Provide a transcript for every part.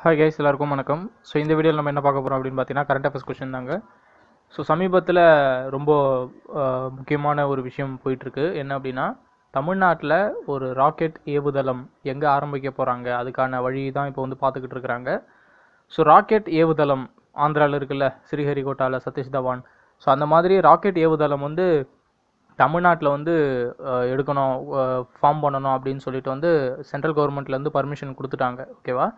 Hi guys எல்லாருக்கும் வணக்கம். So இந்த வீடியோவில் நம்ம என்ன பார்க்க போகிறோம் அப்படின்னு பார்த்தீங்கன்னா கரண்ட் அஃபேர்ஸ் கொஷின் தாங்க. ஸோ சமீபத்தில் ரொம்ப முக்கியமான ஒரு விஷயம் போயிட்டுருக்கு. என்ன அப்படின்னா தமிழ்நாட்டில் ஒரு ராக்கெட் ஏவுதளம் எங்கே ஆரம்பிக்க போகிறாங்க அதுக்கான வழி தான் இப்போ வந்து பார்த்துக்கிட்டு இருக்கிறாங்க. ஸோ ராக்கெட் ஏவுதளம் ஆந்திராவில் இருக்குல்ல ஸ்ரீஹரிகோட்டாவில் சதீஷ் தவான். ஸோ அந்த மாதிரி ராக்கெட் ஏவுதளம் வந்து தமிழ்நாட்டில் வந்து எடுக்கணும் ஃபார்ம் பண்ணணும் அப்படின்னு சொல்லிட்டு வந்து சென்ட்ரல் கவர்மெண்ட்லேருந்து பர்மிஷன் கொடுத்துட்டாங்க. ஓகேவா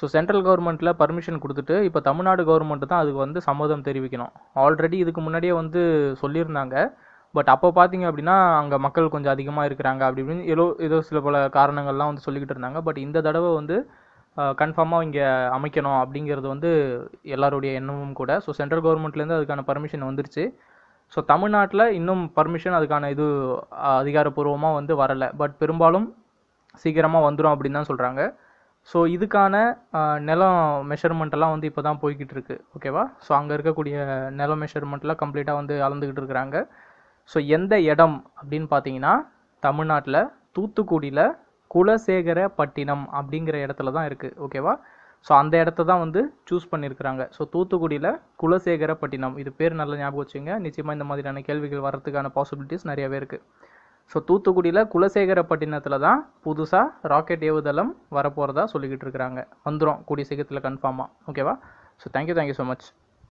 ஸோ சென்ட்ரல் கவர்மெண்ட்டில் பர்மிஷன் கொடுத்துட்டு இப்போ தமிழ்நாடு கவர்மெண்ட் தான் அதுக்கு வந்து சம்மதம் தெரிவிக்கணும். ஆல்ரெடி இதுக்கு முன்னாடியே வந்து சொல்லியிருந்தாங்க. பட் அப்போ பார்த்தீங்க அப்படின்னா அங்கே மக்கள் கொஞ்சம் அதிகமாக இருக்கிறாங்க அப்படி இப்படின்னு ஏதோ ஏதோ சில பல காரணங்கள்லாம் வந்து சொல்லிக்கிட்டு இருந்தாங்க. பட் இந்த தடவை வந்து கன்ஃபார்மாக இங்கே அமைக்கணும் அப்படிங்கிறது வந்து எல்லாருடைய எண்ணமும் கூட. ஸோ சென்ட்ரல் கவர்மெண்ட்லேருந்து அதுக்கான பர்மிஷன் வந்துருச்சு. ஸோ தமிழ்நாட்டில் இன்னும் பர்மிஷன் அதுக்கான இது அதிகாரப்பூர்வமாக வந்து வரலை. பட் பெரும்பாலும் சீக்கிரமாக வந்துடும் அப்படின்னு தான் சொல்கிறாங்க ஸோ இதுக்கான நிலம் மெஷர்மெண்ட்டெல்லாம் வந்து இப்போ தான் போய்கிட்டு இருக்கு ஓகேவா ஸோ அங்கே இருக்கக்கூடிய நிலம் மெஷர்மெண்ட்லாம் கம்ப்ளீட்டாக வந்து அளந்துக்கிட்டு இருக்கிறாங்க. ஸோ எந்த இடம் அப்படின்னு பார்த்தீங்கன்னா தமிழ்நாட்டில் தூத்துக்குடியில் குலசேகரப்பட்டினம் அப்படிங்கிற இடத்துல தான் இருக்குது ஓகேவா ஸோ அந்த இடத்த தான் வந்து சூஸ் பண்ணியிருக்கிறாங்க ஸோ தூத்துக்குடியில் குலசேகரப்பட்டினம் இது பேர் நல்லா ஞாபகம் வச்சுங்க நிச்சயமாக இந்த மாதிரியான கேள்விகள் வர்றதுக்கான பாசிபிலிட்டிஸ் நிறையவே இருக்குது ஸோ தூத்துக்குடியில் குலசேகரப்பட்டினத்தில் தான் புதுசாக ராக்கெட் ஏவுதளம் வரப்போகிறதா சொல்லிக்கிட்டு இருக்கிறாங்க. வந்துடும் கூடிய சீக்கிரத்தில் கன்ஃபார்மாக ஓகேவா so thank you thank you so much